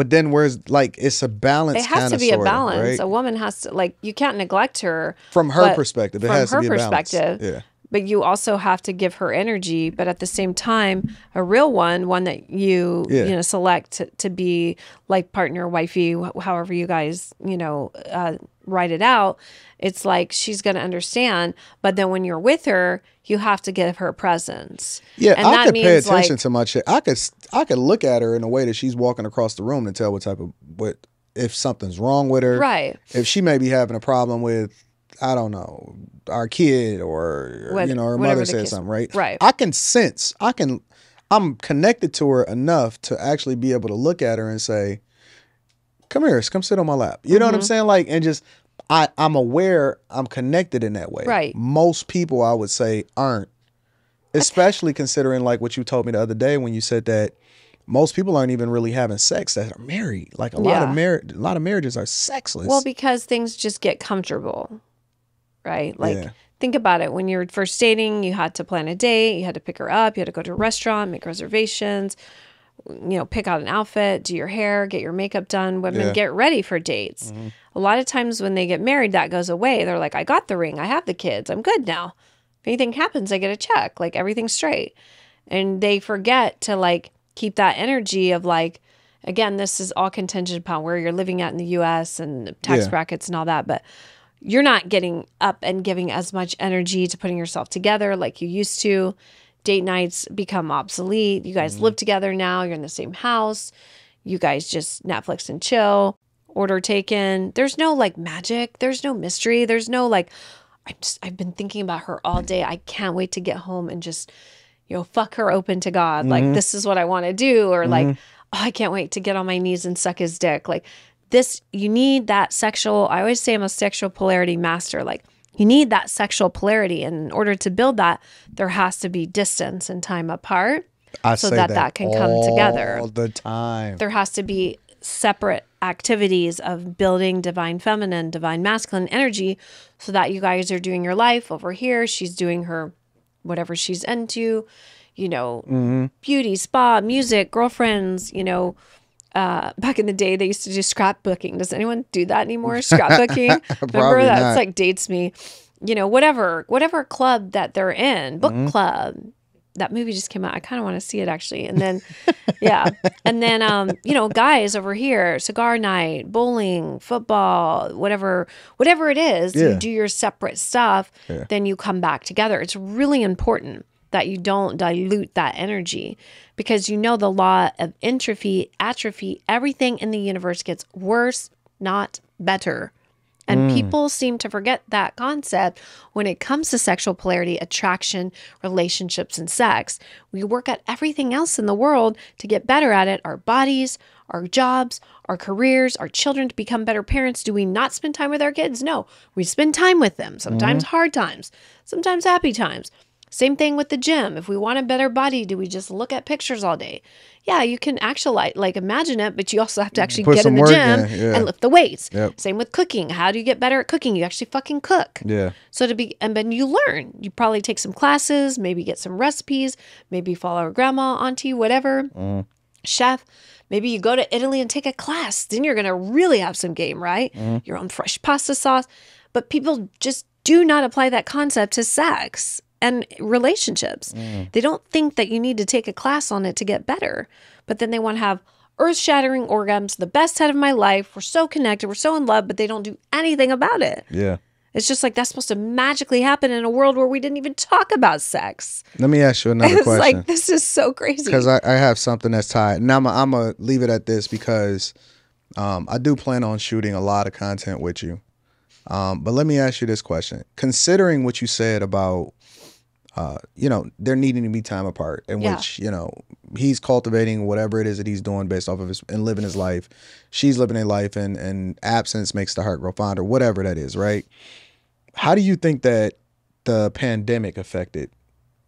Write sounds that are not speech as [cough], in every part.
But then where's like it's a balance. it has to be a sorta, balance. right? A woman has to like you can't neglect her From her perspective, it from has to be a balance. perspective. Yeah. But you also have to give her energy, but at the same time, a real one, one that you Yeah. you know select to, to be like partner, wifey, however you guys you know uh, write it out. It's like she's going to understand. But then when you're with her, you have to give her presence. Yeah, and I could pay attention like- to my chick. I could I could look at her in a way that she's walking across the room and tell what type of what if something's wrong with her. Right. If she may be having a problem with I don't know our kid or What- you know her mother the said something right. right. I can sense. I can. I'm connected to her enough to actually be able to look at her and say, "Come here, come sit on my lap." You know Mm-hmm. what I'm saying? Like, and just I I'm aware I'm connected in that way. Right. Most people I would say aren't especially considering like what you told me the other day when you said that most people aren't even really having sex that are married. Like a lot of Yeah. marriage, a lot of marriages are sexless. Well, because things just get comfortable, right? Like, Yeah. think about it. When you're first dating, you had to plan a date, you had to pick her up, you had to go to a restaurant, make reservations, you know, pick out an outfit, do your hair, get your makeup done. Women Yeah. Mm-hmm. get ready for dates. A lot of times when they get married, that goes away. They're like, I got the ring, I have the kids, I'm good now. If anything happens, I get a check, like everything's straight. And they forget to like keep that energy of like, again, this is all contingent upon where you're living at in the US and tax Yeah. brackets and all that. But you're not getting up and giving as much energy to putting yourself together like you used to. Date nights become obsolete. You guys mm-hmm. live together now. You're in the same house. You guys just Netflix and chill, order taken. There's no like magic. There's no mystery. There's no like, I just, I've been thinking about her all day. I can't wait to get home and just, you know, fuck her open to God. Like, mm-hmm. this is what I want to do. Or like, mm-hmm. oh, I can't wait to get on my knees and suck his dick. Like, this, you need that sexual. I always say I'm a sexual polarity master. Like, you need that sexual polarity. And in order to build that, there has to be distance and time apart. I so say that that can come together all the time. There has to be separate activities of building divine feminine, divine masculine energy so that you guys are doing your life over here. She's doing her whatever she's into, you know, Mm-hmm. beauty, spa, music, girlfriends, you know. Uh, back in the day, they used to do scrapbooking. Does anyone do that anymore? [laughs] Scrapbooking. Remember that's not. like dates me. You know, whatever, whatever club that they're in, book Mm-hmm. club. That movie just came out. I kind of want to see it actually. And then, yeah, and then um, you know, guys over here, cigar night, bowling, football, whatever, whatever it is, Yeah. you do your separate stuff. Then you come back together. It's really important that you don't dilute that energy because you know the law of entropy, atrophy, everything in the universe gets worse, not better. And hmm. people seem to forget that concept when it comes to sexual polarity, attraction, relationships, and sex. We work at everything else in the world to get better at it our bodies, our jobs, our careers, our children to become better parents. Do we not spend time with our kids? No, we spend time with them, sometimes mm-hmm. hard times, sometimes happy times. Same thing with the gym. If we want a better body, do we just look at pictures all day? Yeah, you can actualize, like imagine it, but you also have to actually Put get in the gym in, yeah. and lift the weights. Yep. Same with cooking. How do you get better at cooking? You actually fucking cook. yeah. So to be, and then you learn. You probably take some classes, maybe get some recipes, maybe follow a grandma, auntie, whatever, Mm. chef. Maybe you go to Italy and take a class. Then you're gonna really have some game, right? Mm. Your own fresh pasta sauce. But people just do not apply that concept to sex and relationships. Mm. They don't think that you need to take a class on it to get better. But then they want to have earth shattering orgasms, the best time of my life. We're so connected, we're so in love, but they don't do anything about it. Yeah. It's just like that's supposed to magically happen in a world where we didn't even talk about sex. Let me ask you another [laughs] It's question. like this is so crazy. because I, I have something that's tied. And I'm I'm gonna leave it at this because um, I do plan on shooting a lot of content with you. Um, but let me ask you this question: Considering what you said about, uh, you know, there needing to be time apart, in Yeah. which you know he's cultivating whatever it is that he's doing based off of his and living his life, she's living a life, and and absence makes the heart grow fonder, whatever that is, right? How do you think that the pandemic affected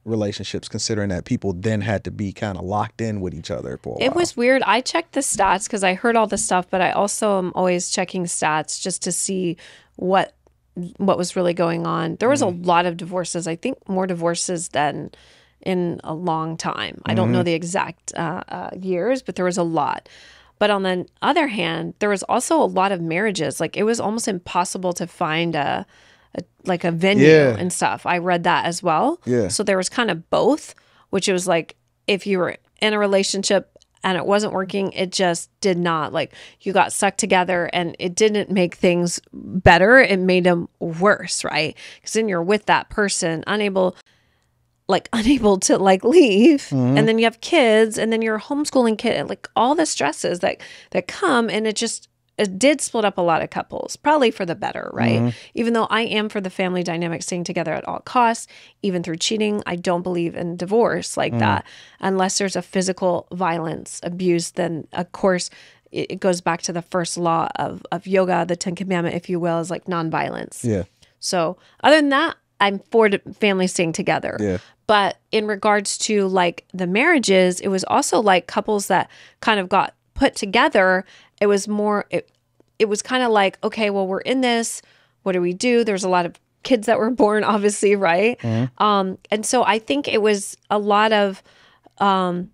relationships considering that people then had to be kind of locked in with each other for a while. It was weird. I checked the stats because I heard all the stuff, but I also am always checking stats just to see what what was really going on. There was a lot of divorces. I think more divorces than in a long time. I don't know the exact uh, uh, years, but there was a lot. But on the other hand, there was also a lot of marriages. Like it was almost impossible to find a, a like a venue Yeah. and stuff. I read that as well. Yeah. So there was kind of both, which it was like if you were in a relationship and it wasn't working, it just did not like you got stuck together and it didn't make things better. It made them worse, right? Because then you're with that person, unable like [laughs] unable to like leave mm-hmm. and then you have kids and then you're a homeschooling kid like all the stresses that that come and it just it did split up a lot of couples probably for the better right mm-hmm. even though i am for the family dynamic staying together at all costs even through cheating i don't believe in divorce like mm. that unless there's a physical violence abuse then of course it goes back to the first law of, of yoga the ten commandment if you will is like nonviolence Yeah. so other than that, I'm for family staying together. Yeah. But in regards to like the marriages, it was also like couples that kind of got put together. It was more it, it was kind of like, okay, well, we're in this. What do we do? There's a lot of kids that were [laughs] born, obviously, right? Um, and so I think it was a lot of um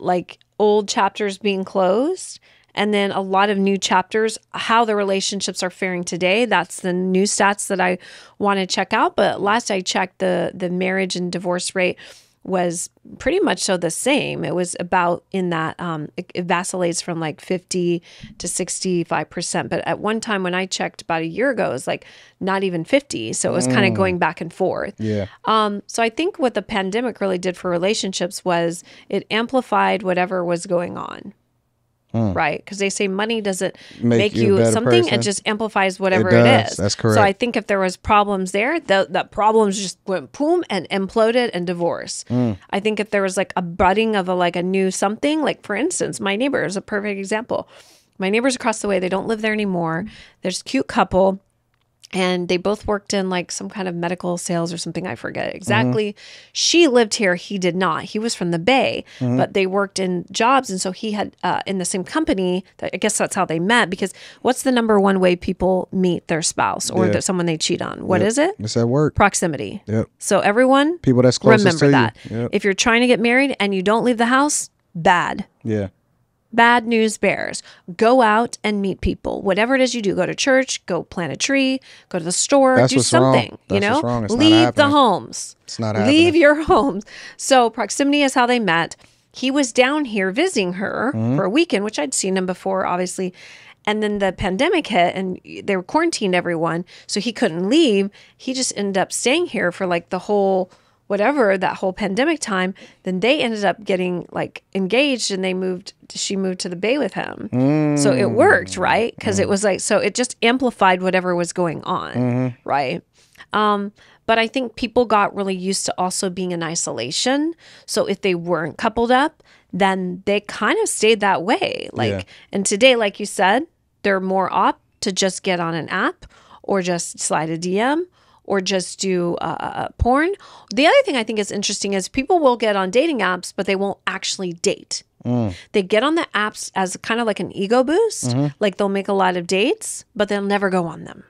like old chapters being closed and then a lot of new chapters how the relationships are faring today that's the new stats that i want to check out but last i checked the the marriage and divorce rate was pretty much so the same. It was about in that um it, it vacillates from like 50 to 65 percent. But at one time when i checked about a year ago it was like not even 50 so it was kind of going back and forth. Yeah. um, so I think what the pandemic really did for relationships was it amplified whatever was going on. Right? Because they say money doesn't. Make make, you something, person. it just amplifies whatever It it, is. That's So. I think if there was problems there, the, the problems just went boom and imploded and divorce. Hmm. I think if there was like a budding of a like a new something, like for instance, my neighbor is a perfect example. My neighbors across the way, they don't live there anymore. There's a cute couple and they both worked in like some kind of medical sales or something i forget exactly she lived here he did not he was from the bay but they worked in jobs and so he had uh, in the same company that, i guess that's how they met because what's the number one way people meet their spouse or Yeah. the, someone they cheat on What is it It's at work. proximity Yep. so everyone People that's closest remember to that you. Yep. if you're trying to get married and you don't leave the house bad Yeah. Bad news bears. Go out and meet people. Whatever it is you do, go to church, go plant a tree, go to the store, That's do something. You know, what's wrong. It's not leave the homes. It's not happening. Leave your [laughs] homes. So proximity is how they met. He was down here visiting her Mm-hmm. for a weekend, which I'd seen him before, obviously. And then the pandemic hit and they were quarantined everyone. So he couldn't leave. He just ended up staying here for like the whole whatever that whole pandemic time. Then they ended up getting like engaged and they moved she moved to the bay with him. Mm. So it worked, right? Because it mm. was like so it just amplified whatever was going on, mm-hmm. right? Um, but I think people got really used to also being in isolation. So if they weren't coupled up, then they kind of stayed that way. Like, Yeah. and today, like you said, they're more opt to just get on an app or just slide a DM or just do uh, uh, porn. The other thing I think is interesting is people will get on dating apps, but they won't actually date. They get on the apps as kind of like an ego boost. Like they'll make a lot of dates, but they'll never go on them.